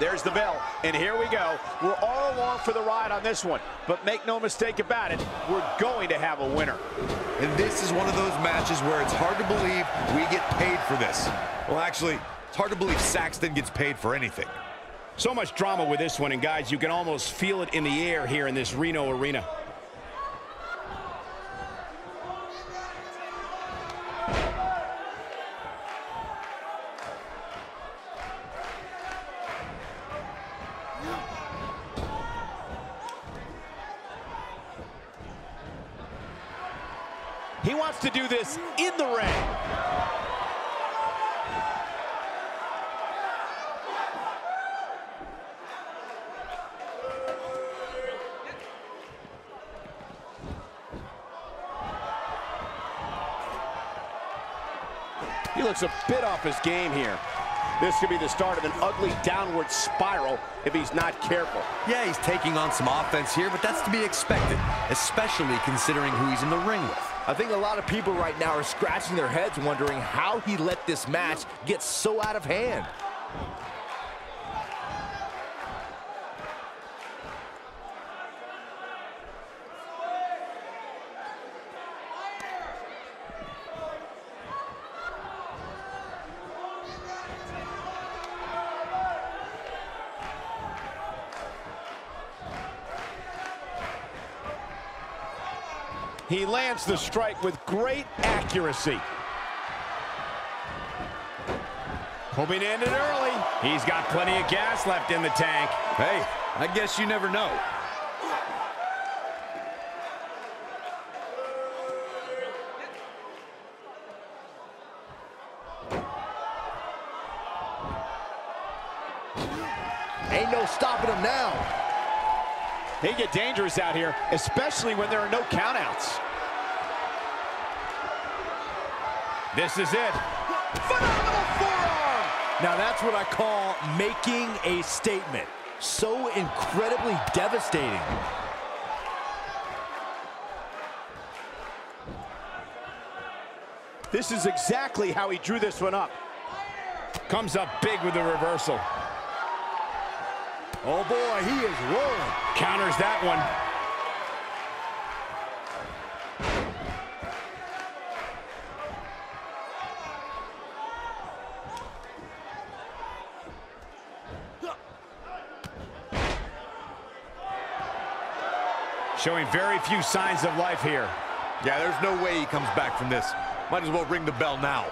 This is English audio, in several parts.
there's the bell, and here we go. We're all along for the ride on this one, but make no mistake about it, we're going to have a winner. And this is one of those matches where it's hard to believe we get paid for this. Well, actually, it's hard to believe Saxton gets paid for anything. So much drama with this one, and guys, you can almost feel it in the air here in this Reno arena. He wants to do this in the ring. He looks a bit off his game here. This could be the start of an ugly downward spiral if he's not careful. Yeah, he's taking on some offense here, but that's to be expected, especially considering who he's in the ring with. I think a lot of people right now are scratching their heads wondering how he let this match get so out of hand. He lands the strike with great accuracy. Hoping to end it early. He's got plenty of gas left in the tank. Hey, I guess you never know. Ain't no stopping him now. They get dangerous out here, especially when there are no countouts. This is it. Phenomenal forearm! Now that's what I call making a statement. So incredibly devastating. This is exactly how he drew this one up. Comes up big with the reversal. Oh boy, he is rolling. Counters that one. Showing very few signs of life here. Yeah, there's no way he comes back from this. Might as well ring the bell now.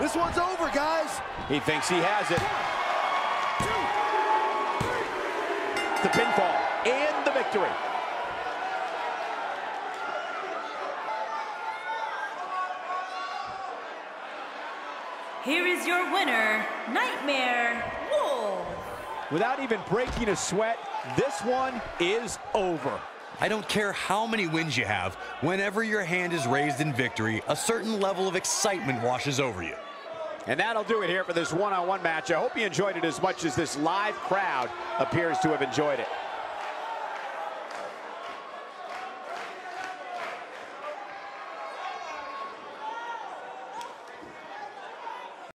This one's over, guys. He thinks he has it. The pinfall and the victory. Here is your winner, Nightmare Wolf. Without even breaking a sweat, this one is over. I don't care how many wins you have, whenever your hand is raised in victory, a certain level of excitement washes over you. And that'll do it here for this one-on-one -on -one match. I hope you enjoyed it as much as this live crowd appears to have enjoyed it.